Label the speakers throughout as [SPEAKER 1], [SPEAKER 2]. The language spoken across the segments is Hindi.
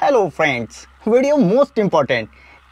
[SPEAKER 1] Hello friends video most important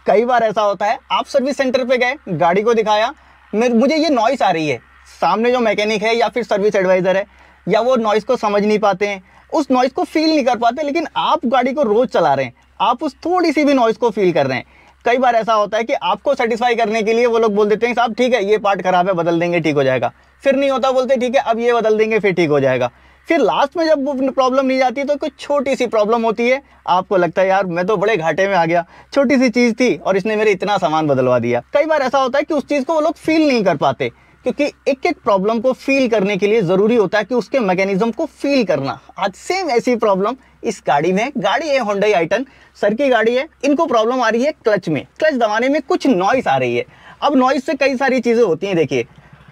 [SPEAKER 1] कई बार ऐसा होता है, आप सर्विस सेंटर पे गए, गाड़ी को दिखाया मुझे ये नॉइस आ रही है। सामने जो मैकेनिक है या फिर सर्विस एडवाइज़र है, या वो नॉइस को समझ नहीं पाते हैं, उस नॉइस को फील नहीं कर पाते, लेकिन आप गाड़ी को रोज़ चला रहे हैं। आप उस थोड़ी सी भी नॉइस को फील कर रहे हैं। कई बार ऐसा होता है कि आपको सेटिस्फाई करने के लिए वो लोग बोल देते हैं, साहब, ठीक है, ये पार्ट खराब है, बदल देंगे, ठीक हो जाएगा। फिर नहीं होता, बोलते ठीक है, अब ये बदल देंगे, फिर ठीक हो जाएगा। फिर लास्ट में जब प्रॉब्लम नहीं जाती तो कुछ छोटी सी प्रॉब्लम होती है। आपको लगता है, यार, मैं तो बड़े घाटे में आ गया। छोटी सी चीज़ थी और इसने मेरे इतना सामान बदलवा दिया। कई बार ऐसा होता है कि उस चीज़ को वो लोग फील नहीं कर पाते, क्योंकि एक एक प्रॉब्लम को फील करने के लिए ज़रूरी होता है कि उसके मैकेनिज्म को फील करना। आज सेम ऐसी प्रॉब्लम इस गाड़ी में गाड़ी है होंडई आइटन सर की गाड़ी है। इनको प्रॉब्लम आ रही है क्लच में। क्लच दबाने में कुछ नॉइस आ रही है। अब नॉइस से कई सारी चीज़ें होती हैं, देखिए।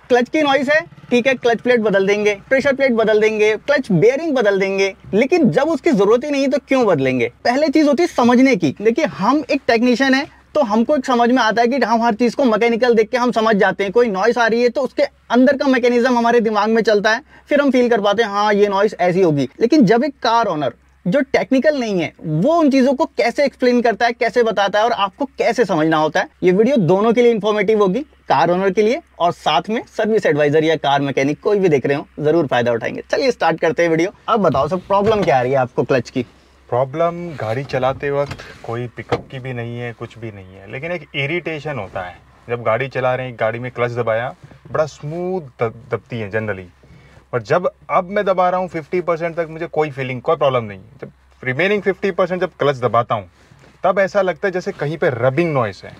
[SPEAKER 1] क्लच की नॉइस है ठीक है क्लच प्लेट बदल देंगे प्रेशर प्लेट बदल देंगे क्लच बेयरिंग बदल देंगे, लेकिन जब उसकी ज़रूरत ही नहीं तो क्यों बदलेंगे? पहले चीज़ होती है समझने की। देखिए, हम एक टेक्नीशियन है तो हमको एक समझ में आता है कि हम हर चीज़ को मैकेनिकल देख के हम समझ जाते हैं। कोई नॉइस आ रही है तो उसके अंदर का मैकेनिज्म हमारे दिमाग में चलता है, फिर हम फील कर पाते हैं हाँ ये नॉइस ऐसी होगी। लेकिन जब एक कार ओनर जो टेक्निकल नहीं है, वो उन चीज़ों को कैसे एक्सप्लेन करता है, कैसे बताता है और आपको कैसे समझना होता है, ये वीडियो दोनों के लिए इन्फॉर्मेटिव होगी कार ओनर के लिए और साथ में सर्विस एडवाइजर या कार मैकेनिक कोई भी देख रहे हो, ज़रूर फ़ायदा उठाएँगे। चलिए स्टार्ट करते हैं वीडियो अब बताओ सर प्रॉब्लम क्या आ रही है आपको क्लच की?
[SPEAKER 2] प्रॉब्लम गाड़ी चलाते वक्त कोई पिकअप की भी नहीं है, कुछ भी नहीं है, लेकिन एक इरिटेशन होता है। जब गाड़ी चला रहे हैं, गाड़ी में क्लच दबाया, बड़ा स्मूथ दबती है जनरली और जब अब मैं दबा रहा हूँ फिफ्टी परसेंट तक मुझे कोई फीलिंग कोई प्रॉब्लम नहीं जब रिमेनिंग फिफ्टी परसेंट जब क्लच दबाता हूँ तब ऐसा लगता है जैसे कहीं पर रबिंग नॉइस है।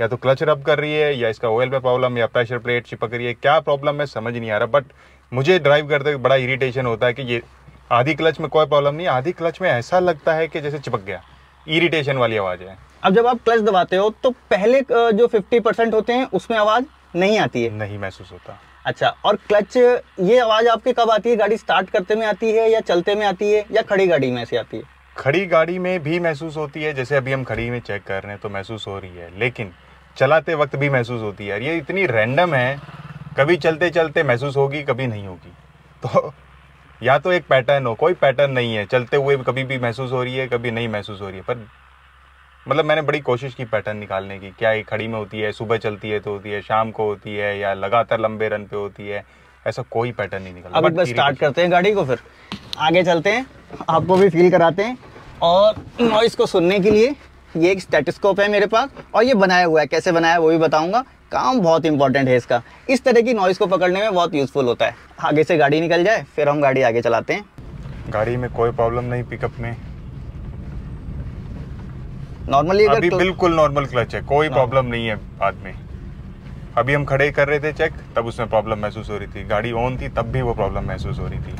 [SPEAKER 2] या तो क्लच रब कर रही है या इसका ऑयल पे प्रॉब्लम या प्रेशर प्लेट चिपक रही है क्या प्रॉब्लम है समझ नहीं आ रहा। बट मुझे ड्राइव करते हुए बड़ा इरिटेशन होता है कि ये आधी क्लच में कोई प्रॉब्लम नहीं आधी क्लच में ऐसा लगता है कि जैसे चिपक गया। इरिटेशन वाली आवाज़ है।
[SPEAKER 1] अब जब आप क्लच दबाते हो तो पहले जो फिफ्टी परसेंट होते हैं उसमें आवाज़ नहीं आती है।
[SPEAKER 2] नहीं महसूस होता।
[SPEAKER 1] अच्छा और क्लच, ये आवाज़ आपके कब आती है? गाड़ी स्टार्ट करते में आती है या चलते में आती है या खड़ी गाड़ी में से आती है?
[SPEAKER 2] खड़ी गाड़ी में भी महसूस होती है, जैसे अभी हम खड़ी में चेक कर रहे हैं तो महसूस हो रही है, लेकिन चलाते वक्त भी महसूस होती है। ये इतनी रैंडम है, कभी चलते चलते महसूस होगी, कभी नहीं होगी। तो या तो एक पैटर्न हो, कोई पैटर्न नहीं है, चलते हुए कभी भी महसूस हो रही है, कभी नहीं महसूस हो रही है, पर मतलब मैंने बड़ी कोशिश की पैटर्न निकालने की क्या ये खड़ी में होती है सुबह चलती है तो होती है शाम को होती है या लगातार लंबे रन पे होती है ऐसा कोई पैटर्न नहीं निकला।
[SPEAKER 1] अब बस स्टार्ट करते हैं गाड़ी को फिर। आगे चलते हैं आपको भी फील कराते हैं। और नॉइस को सुनने के लिए ये एक स्टेटिस्कोप है मेरे पास और ये बनाया हुआ है। कैसे बनाया है वो भी बताऊँगा। काम बहुत इंपॉर्टेंट है इसका। इस तरह की नॉइस को पकड़ने में बहुत यूजफुल होता है। आगे से गाड़ी निकल जाए फिर हम गाड़ी आगे चलाते हैं।
[SPEAKER 2] गाड़ी में कोई प्रॉब्लम नहीं पिकअप में।
[SPEAKER 1] नॉर्मली अगर
[SPEAKER 2] अभी बिल्कुल नॉर्मल क्लच है कोई प्रॉब्लम नहीं है बाद में। अभी हम खड़े कर रहे थे चेक तब उसमें प्रॉब्लम महसूस हो रही थी। गाड़ी ऑन थी तब भी वो प्रॉब्लम महसूस हो रही थी।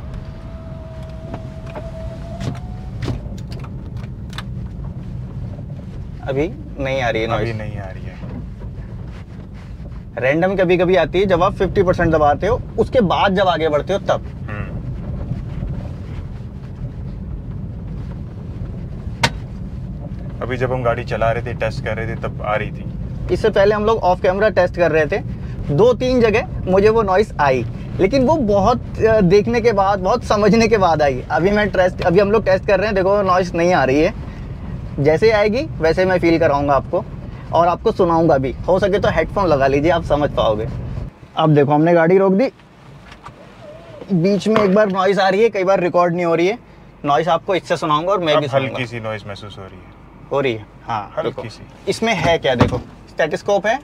[SPEAKER 1] अभी नहीं आ रही है
[SPEAKER 2] अभी नहीं आ रही है।
[SPEAKER 1] रैंडम कभी कभी आती है जब आप 50 परसेंट दबाते हो उसके बाद जब आगे बढ़ते हो तब।
[SPEAKER 2] अभी जब हम गाड़ी चला रहे थे टेस्ट कर रहे थे तब आ रही थी।
[SPEAKER 1] इससे पहले हम लोग ऑफ़ कैमरा टेस्ट कर रहे थे। दो तीन जगह मुझे वो नॉइस आई। लेकिन वो बहुत देखने के बाद बहुत समझने के बाद आई। अभी मैं टेस्ट अभी हम लोग टेस्ट कर रहे हैं। देखो नॉइस नहीं आ रही है। जैसे आएगी वैसे मैं फील कराऊँगा आपको। और आपको सुनाऊँगा भी। हो सके तो हेडफोन लगा लीजिए आप समझ पाओगे। अब देखो हमने गाड़ी रोक दी। बीच में एक बार नॉइस आ रही है कई बार रिकॉर्ड नहीं हो रही है। नॉइस आपको इससे सुनाऊँगा और मैं भी
[SPEAKER 2] हल्की सी नॉइस महसूस हो रही है।
[SPEAKER 1] हो रही है। हाँ देखो। इसमें है क्या देखो। स्टेटिस्कोप है।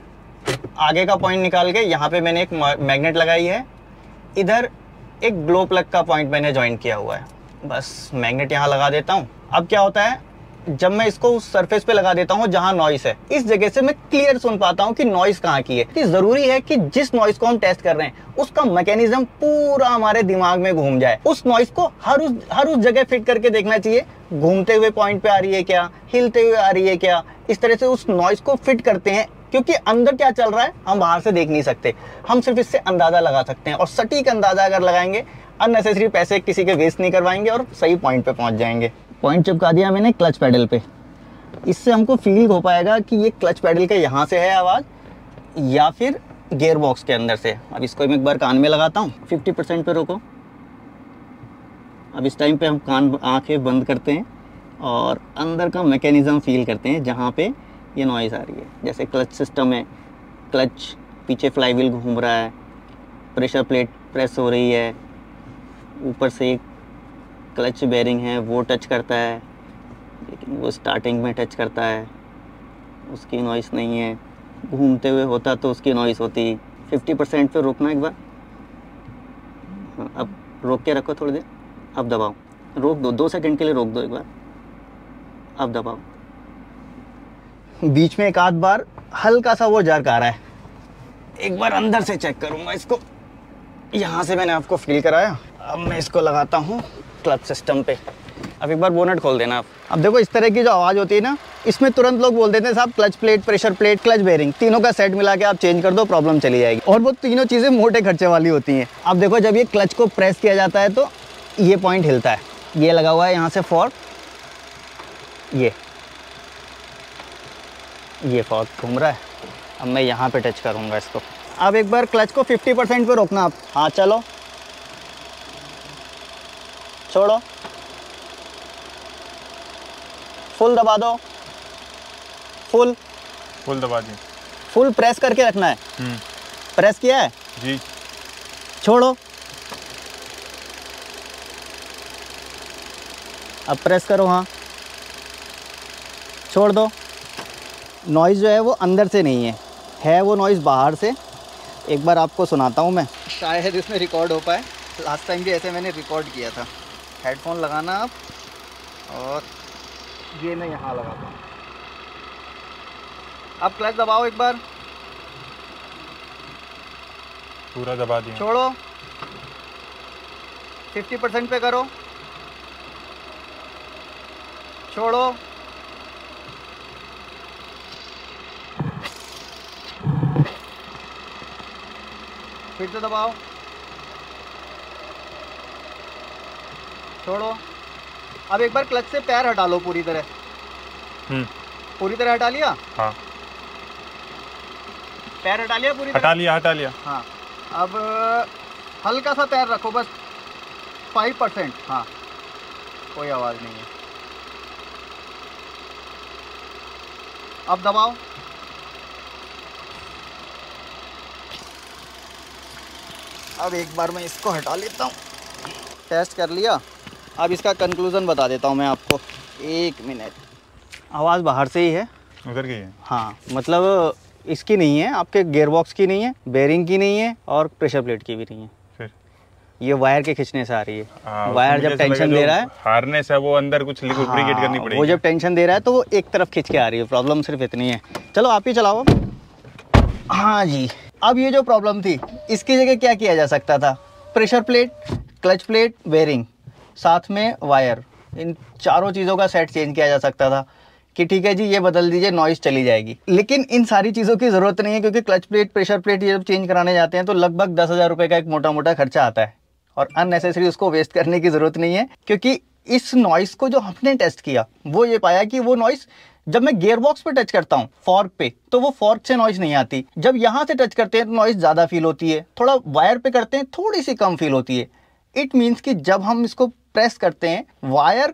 [SPEAKER 1] आगे का पॉइंट निकाल के यहाँ पे मैंने एक मैग्नेट लगाई है। इधर एक ग्लो प्लग का पॉइंट मैंने ज्वाइन किया हुआ है। बस मैग्नेट यहाँ लगा देता हूँ। अब क्या होता है? जब मैं इसको उस सरफेस पे लगा देता हूँ जहाँ नॉइस है, इस जगह से मैं क्लियर सुन पाता हूँ कि नॉइस कहाँ की है। कि ज़रूरी है कि जिस नॉइस को हम टेस्ट कर रहे हैं, उसका मैकेनिज्म पूरा हमारे दिमाग में घूम जाए। उस नॉइस को हर उस हर उस जगह फिट करके देखना चाहिए। घूमते हुए पॉइंट पे आ रही है क्या? हिलते हुए आ रही है क्या? इस तरह से उस नॉइस को फिट करते हैं, क्योंकि अंदर क्या चल रहा है, हम बाहर से देख नहीं सकते। हम सिर्फ़ इससे अंदाज़ा लगा सकते हैं और सटीक अंदाज़ा अगर लगाएँगे अननेसेसरी पैसे किसी के वेस्ट नहीं करवाएँगे और सही पॉइंट पे पहुँच जाएँगे। पॉइंट चिपका दिया मैंने क्लच पैडल पे। इससे हमको फील हो पाएगा कि ये क्लच पैडल के यहाँ से है आवाज़, या फिर गेयर बॉक्स के अंदर से। अब इसको मैं एक बार कान में लगाता हूँ। फिफ्टी परसेंट पे रोको। अब इस टाइम पे हम कान, आँखें बंद करते हैं और अंदर का मैकेनिज़्म फील करते हैं, जहाँ पे ये नॉइज़ आ रही है। जैसे क्लच सिस्टम है क्लच पीछे फ्लाईव्हील घूम रहा है प्रेशर प्लेट प्रेस हो रही है, ऊपर से एक क्लच बेरिंग है, वो टच करता है, लेकिन वो स्टार्टिंग में टच करता है। उसकी नॉइस नहीं है। घूमते हुए होता तो उसकी नॉइस होती। फिफ्टी परसेंट पर रोकना एक बार। अब रोक के रखो थोड़ी देर। अब दबाओ। रोक दो। दो सेकंड के लिए रोक दो एक बार। अब दबाओ। बीच में एक आध बार हल्का सा वो जर्क आ रहा है। एक बार अंदर से चेक करूँगा इसको। यहाँ से मैंने आपको फील कराया। अब मैं इसको लगाता हूँ। क्लच सिस्टम पे। अब एक बार बोनट खोल देना आप। अब देखो, इस तरह की जो आवाज़ होती है ना, इसमें तुरंत लोग बोल देते हैं, साहब clutch plate pressure plate clutch bearing तीनों का सेट मिला के आप चेंज कर दो प्रॉब्लम चली जाएगी। और वो तीनों चीज़ें मोटे खर्चे वाली होती हैं। अब देखो, जब ये क्लच को प्रेस किया जाता है तो ये पॉइंट हिलता है। ये लगा हुआ है यहाँ से फॉर्क ये। ये फॉर्क घूम रहा है। अब मैं यहाँ पे टच करूँगा इसको। अब एक बार क्लच को 50 परसेंट पे रोकना आप। हाँ चलो। छोड़ो। फुल दबा दो। फुल
[SPEAKER 2] फुल दबा दी
[SPEAKER 1] फुल प्रेस करके रखना है।
[SPEAKER 2] हम्म।
[SPEAKER 1] प्रेस किया है?
[SPEAKER 2] जी।
[SPEAKER 1] छोड़ो। अब प्रेस करो हाँ। छोड़ दो। नॉइज़ जो है वो अंदर से नहीं है। है वो नॉइज़ बाहर से। एक बार आपको सुनाता हूँ मैं। शायद इसमें रिकॉर्ड हो पाए। लास्ट टाइम भी ऐसे मैंने रिकॉर्ड किया था। हेडफोन लगाना आप और ये मैं यहाँ लगाता हूँ। अब क्लच दबाओ एक बार।
[SPEAKER 2] पूरा दबा दिया।
[SPEAKER 1] छोड़ो। 50 परसेंट पे करो। छोड़ो। फिर से दबाओ। छोड़ो। अब एक बार क्लच से पैर हटा लो पूरी तरह।
[SPEAKER 2] हम्म।
[SPEAKER 1] पूरी तरह हटा लिया?
[SPEAKER 2] हाँ।
[SPEAKER 1] पैर हटा लिया पूरी
[SPEAKER 2] हटा लिया हटा लिया।
[SPEAKER 1] हाँ। अब हल्का सा पैर रखो बस फाइव परसेंट हाँ। कोई आवाज़ नहीं है। अब दबाओ। अब एक बार मैं इसको हटा लेता हूँ। टेस्ट कर लिया। अब इसका कंक्लूज़न बता देता हूँ मैं आपको। एक मिनट आवाज़ बाहर से ही है।
[SPEAKER 2] उधर गई है।
[SPEAKER 1] हाँ मतलब इसकी नहीं है आपके गेयर बॉक्स की नहीं है बेरिंग की नहीं है और प्रेशर प्लेट की भी नहीं है।
[SPEAKER 2] फिर?
[SPEAKER 1] ये वायर के खींचने से आ रही है।
[SPEAKER 2] हाँ,
[SPEAKER 1] वायर जब टेंशन दे रहा है
[SPEAKER 2] हार्नेस है वो अंदर कुछ लुब्रिकेट करनी
[SPEAKER 1] हाँ,
[SPEAKER 2] पड़ेगी।
[SPEAKER 1] वो जब टेंशन दे रहा है तो वो एक तरफ़ खींच के आ रही है। प्रॉब्लम सिर्फ़ इतनी है। चलो आप ही चलाओ। हाँ जी। अब ये जो प्रॉब्लम थी इसकी जगह क्या किया जा सकता था? Pressure plate clutch plate bearing साथ में वायर। इन चारों चीज़ों का सेट चेंज किया जा सकता था। कि ठीक है जी, ये बदल दीजिए नॉइस चली जाएगी। लेकिन इन सारी चीज़ों की ज़रूरत नहीं है, क्योंकि क्लच प्लेट प्रेशर प्लेट ये जब चेंज कराने जाते हैं तो लगभग दस हज़ार रुपये का एक मोटा मोटा खर्चा आता है। और अननेसेसरी उसको वेस्ट करने की ज़रूरत नहीं है, क्योंकि इस नॉइस को जो हमने टेस्ट किया, वो ये पाया कि वो नॉइस जब मैं गियर बॉक्स पे टच करता हूँ फॉर्क पे तो वो फॉर्क से नॉइस नहीं आती। जब यहाँ से टच करते हैं तो नॉइस ज़्यादा फील होती है। थोड़ा वायर पे करते हैं, थोड़ी सी कम फील होती है। इट मीन्स कि जब हम इसको प्रेस करते हैं वायर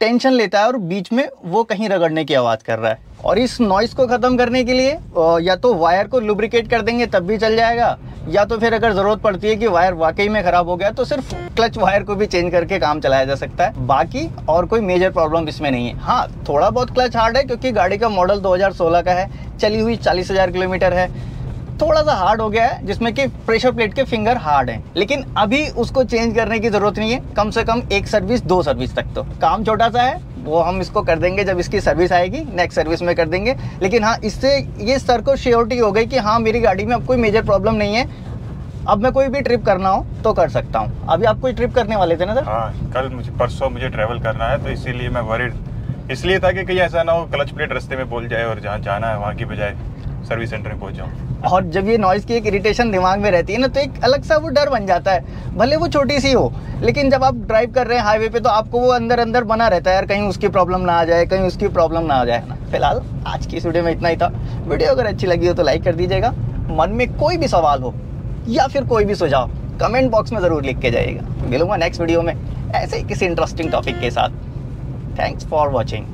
[SPEAKER 1] टेंशन लेता है और बीच में वो कहीं रगड़ने की आवाज़ कर रहा है। और इस नॉइस को ख़त्म करने के लिए या तो वायर को लुब्रिकेट कर देंगे, तब भी चल जाएगा, या तो फिर अगर ज़रूरत पड़ती है कि वायर वाकई में ख़राब हो गया तो सिर्फ़ क्लच वायर को भी चेंज करके काम चलाया जा सकता है। बाकी और कोई मेजर प्रॉब्लम इसमें नहीं है। हाँ थोड़ा बहुत क्लच हार्ड है, क्योंकि गाड़ी का मॉडल 2016 का है, चली हुई चालीस हज़ार किलोमीटर है। थोड़ा सा हार्ड हो गया है, जिसमें कि प्रेशर प्लेट के फिंगर हार्ड हैं। लेकिन अभी उसको चेंज करने की ज़रूरत नहीं है, कम से कम एक सर्विस दो सर्विस तक तो। काम छोटा सा है, वो हम इसको कर देंगे, जब इसकी सर्विस आएगी नेक्स्ट सर्विस में कर देंगे। लेकिन हाँ इससे ये सर को श्योरिटी हो गई कि हाँ मेरी गाड़ी में अब कोई मेजर प्रॉब्लम नहीं है। अब मैं कोई भी ट्रिप करना हो तो कर सकता हूँ। अभी आप कोई ट्रिप करने वाले थे ना सर
[SPEAKER 2] हाँ कल मुझे, परसों मुझे ट्रैवल करना है तो इसीलिए मैं वरिड इसलिए था कि कहीं ऐसा ना हो क्लच प्लेट रस्ते में बोल जाए और जहाँ जाना है, वहाँ की बजाय सर्विस सेंटर में पहुँच जाऊँ।
[SPEAKER 1] और जब ये नॉइज़ की एक इरिटेशन दिमाग में रहती है ना तो एक अलग सा वो डर बन जाता है। भले वो छोटी सी हो, लेकिन जब आप ड्राइव कर रहे हैं हाईवे पे तो आपको वो अंदर अंदर बना रहता है, यार, कहीं उसकी प्रॉब्लम ना आ जाए, कहीं उसकी प्रॉब्लम ना आ जाए। ना, फ़िलहाल आज की इस वीडियो में इतना ही था। वीडियो अगर अच्छी लगी हो तो लाइक कर दीजिएगा। मन में कोई भी सवाल हो, या फिर कोई भी सुझाव कमेंट बॉक्स में ज़रूर लिख के जाइएगा। मिलूँगा नेक्स्ट वीडियो में ऐसे ही किसी इंटरेस्टिंग टॉपिक के साथ। Thanks for watching